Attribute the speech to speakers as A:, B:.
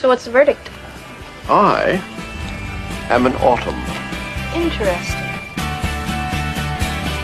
A: So what's the verdict?
B: I am an autumn.
A: Interesting.